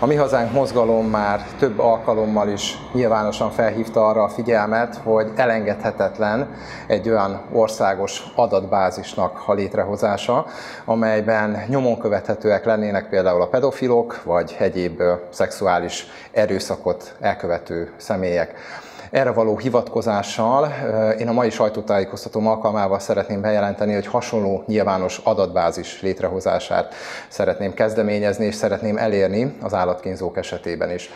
A Mi Hazánk mozgalom már több alkalommal is nyilvánosan felhívta arra a figyelmet, hogy elengedhetetlen egy olyan országos adatbázisnak a létrehozása, amelyben nyomon követhetőek lennének például a pedofilok, vagy egyéb szexuális erőszakot elkövető személyek. Erre való hivatkozással én a mai sajtótájékoztatóm alkalmával szeretném bejelenteni, hogy hasonló nyilvános adatbázis létrehozását szeretném kezdeményezni, és szeretném elérni az állatkínzók esetében is.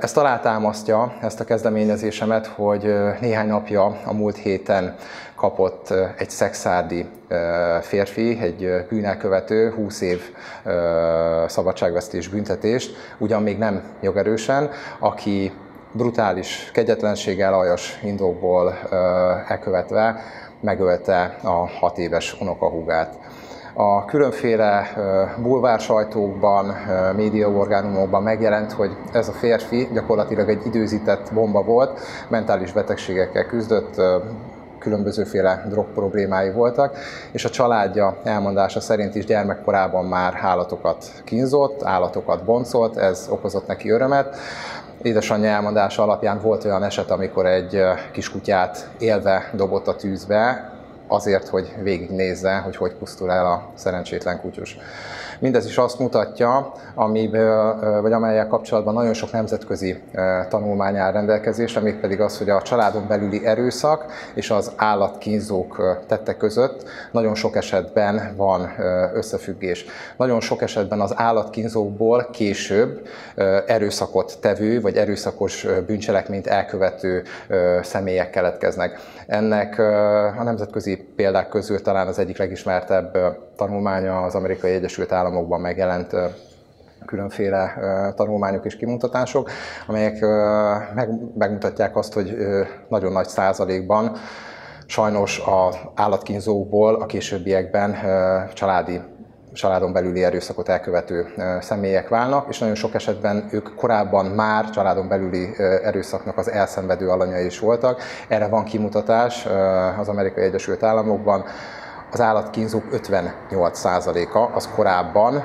Ezt alátámasztja ezt a kezdeményezésemet, hogy néhány napja a múlt héten kapott egy szexárdi férfi, egy bűnelkövető 20 év szabadságvesztés büntetést, ugyan még nem jogerősen, aki brutális kegyetlenséggel, aljas indokból elkövetve megölte a hat éves unokahúgát. A különféle bulvár sajtókban, médiaorgánumokban megjelent, hogy ez a férfi gyakorlatilag egy időzített bomba volt, mentális betegségekkel küzdött, különbözőféle drog problémái voltak, és a családja elmondása szerint is gyermekkorában már állatokat kínzott, állatokat boncolt, ez okozott neki örömet. Édesanyja elmondása alapján volt olyan eset, amikor egy kiskutyát élve dobott a tűzbe, azért, hogy végignézze, hogy hogy pusztul el a szerencsétlen kutyus. Mindez is azt mutatja, amiből, vagy amelyek kapcsolatban nagyon sok nemzetközi tanulmány áll rendelkezésre, mégpedig az, hogy a családon belüli erőszak és az állatkínzók tette között nagyon sok esetben van összefüggés. Nagyon sok esetben az állatkínzókból később erőszakot tevő, vagy erőszakos bűncselekményt elkövető személyek keletkeznek. Ennek a nemzetközi példák közül talán az egyik legismertebb tanulmánya az Amerikai Egyesült Államokban megjelent különféle tanulmányok és kimutatások, amelyek megmutatják azt, hogy nagyon nagy százalékban sajnos az állatkínzókból a későbbiekben családi családon belüli erőszakot elkövető személyek válnak, és nagyon sok esetben ők korábban már családon belüli erőszaknak az elszenvedő alanyai is voltak. Erre van kimutatás az Amerikai Egyesült Államokban, az állatkínzók 58%-a az korábban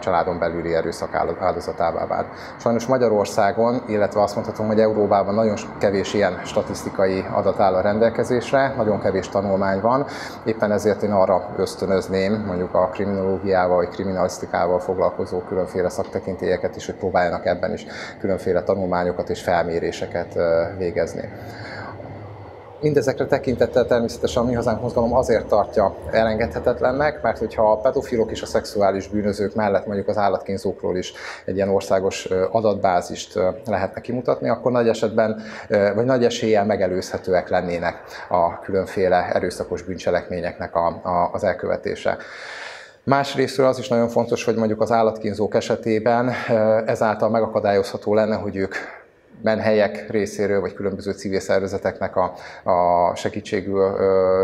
családon belüli erőszak áldozatává vált. Sajnos Magyarországon, illetve azt mondhatom, hogy Európában nagyon kevés ilyen statisztikai adat áll a rendelkezésre, nagyon kevés tanulmány van, éppen ezért én arra ösztönözném mondjuk a kriminológiával vagy kriminalisztikával foglalkozó különféle szaktekintélyeket is, hogy próbáljanak ebben is különféle tanulmányokat és felméréseket végezni. Mindezekre tekintettel természetesen a Mi Hazánk mozgalom azért tartja elengedhetetlennek, mert hogyha a pedofilok és a szexuális bűnözők mellett mondjuk az állatkínzókról is egy ilyen országos adatbázist lehetne kimutatni, akkor nagy esetben, vagy nagy eséllyel megelőzhetőek lennének a különféle erőszakos bűncselekményeknek a, a, az elkövetése. Másrésztről az is nagyon fontos, hogy mondjuk az állatkínzók esetében ezáltal megakadályozható lenne, hogy ők menhelyek részéről, vagy különböző civil szervezeteknek a, a segítségül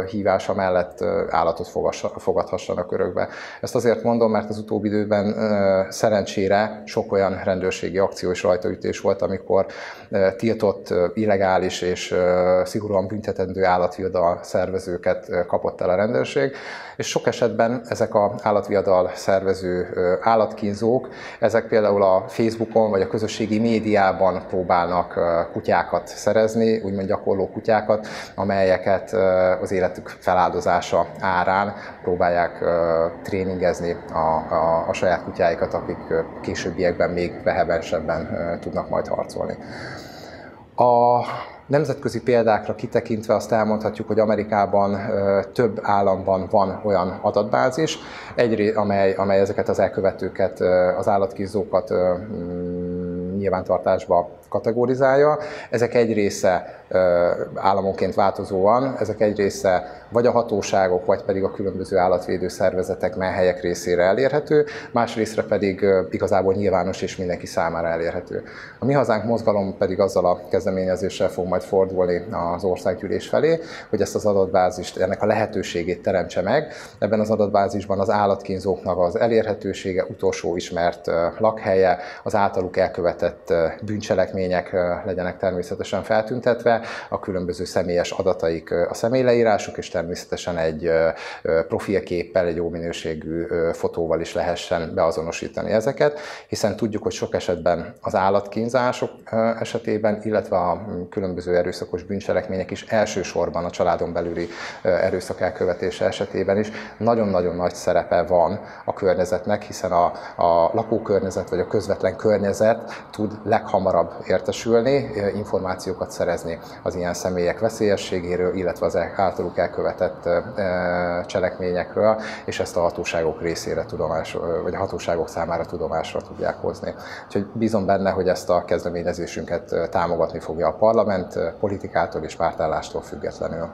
hívása mellett állatot fogadhassanak örökbe. Ezt azért mondom, mert az utóbbi időben szerencsére sok olyan rendőrségi akció és rajtaütés volt, amikor tiltott, illegális és szigorúan büntetendő állatviadal szervezőket kapott el a rendőrség, és sok esetben ezek az állatviadal szervező állatkínzók, ezek például a Facebookon vagy a közösségi médiában próbálnak kutyákat szerezni, úgymond gyakorló kutyákat, amelyeket az életük feláldozása árán próbálják tréningezni a, a, a saját kutyáikat, akik későbbiekben még vehebensebben tudnak majd harcolni. A nemzetközi példákra kitekintve azt elmondhatjuk, hogy Amerikában több államban van olyan adatbázis, egy, amely, amely ezeket az elkövetőket, az állatkízókat nyilvántartásba kategorizálja. Ezek egy része államonként változóan, ezek egy része vagy a hatóságok, vagy pedig a különböző állatvédő szervezetek helyek részére elérhető, más részre pedig igazából nyilvános és mindenki számára elérhető. A Mi Hazánk mozgalom pedig azzal a kezdeményezéssel fog majd fordulni az országgyűlés felé, hogy ezt az adatbázist, ennek a lehetőségét teremtse meg. Ebben az adatbázisban az állatkínzóknak az elérhetősége, utolsó ismert lakhelye, az általuk elkövetett bűncselekmény cselekmények legyenek természetesen feltüntetve, a különböző személyes adataik a személyleírásuk, és természetesen egy profilképpel, egy jó minőségű fotóval is lehessen beazonosítani ezeket, hiszen tudjuk, hogy sok esetben az állatkínzások esetében, illetve a különböző erőszakos bűncselekmények is elsősorban a családon belüli erőszak elkövetése esetében is nagyon-nagyon nagy szerepe van a környezetnek, hiszen a, a lakókörnyezet vagy a közvetlen környezet tud leghamarabb értesülni, információkat szerezni az ilyen személyek veszélyességéről, illetve az általuk elkövetett cselekményekről, és ezt a hatóságok részére tudomás, vagy a hatóságok számára tudomásra tudják hozni. Úgyhogy bízom benne, hogy ezt a kezdeményezésünket támogatni fogja a parlament politikától és pártállástól függetlenül.